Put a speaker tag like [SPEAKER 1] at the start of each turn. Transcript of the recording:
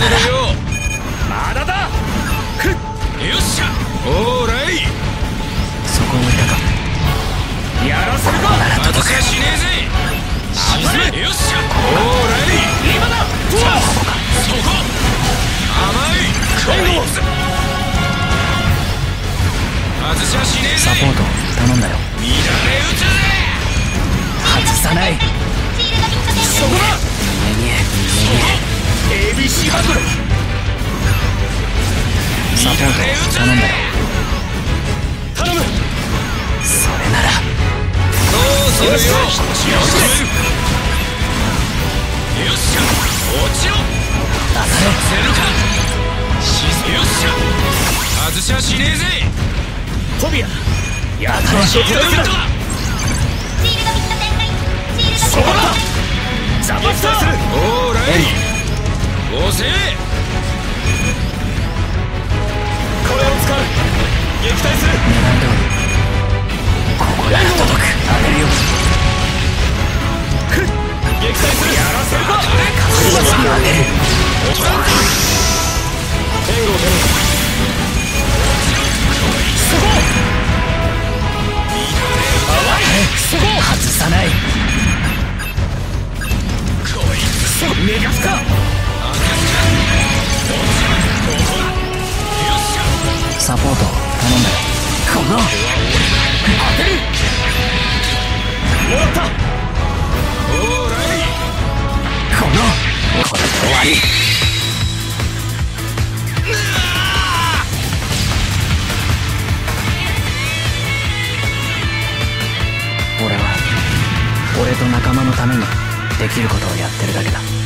[SPEAKER 1] まだだ。よっしゃ。ー
[SPEAKER 2] そこをいたか。
[SPEAKER 3] やらせる
[SPEAKER 2] か
[SPEAKER 1] しねえぜ。沈め。よっしゃ。ー今だ。うわ。そこ。甘い。クローズしねえ
[SPEAKER 2] サポート頼んだよ。
[SPEAKER 1] 乱れつぜ。
[SPEAKER 2] 外さない。
[SPEAKER 1] そこだ。
[SPEAKER 2] サポート。頼んだよ
[SPEAKER 1] 頼む
[SPEAKER 2] それなら
[SPEAKER 1] どうするよよしよっしゃ落ちろ
[SPEAKER 2] 当たれ
[SPEAKER 1] せるか沈めよっしゃ外しはしねえぜ
[SPEAKER 3] トビアや
[SPEAKER 2] 当たれ
[SPEAKER 1] シールドヒットだ
[SPEAKER 3] そこだザバスターする
[SPEAKER 1] オーライ押せ。
[SPEAKER 3] これを使う。撃退する。
[SPEAKER 2] 狙い通りここなら届く当てるよ
[SPEAKER 3] 撃退する。やらせるか
[SPEAKER 2] 確実に当てる
[SPEAKER 3] 援護を頼むそこ淡い。こ
[SPEAKER 2] 外さない。
[SPEAKER 3] そこ逃がすか
[SPEAKER 2] サポート頼んだよ。この
[SPEAKER 3] 当てる。った。
[SPEAKER 1] オーライ。
[SPEAKER 2] このこれで終わり。俺は俺と仲間のためにできることをやってるだけだ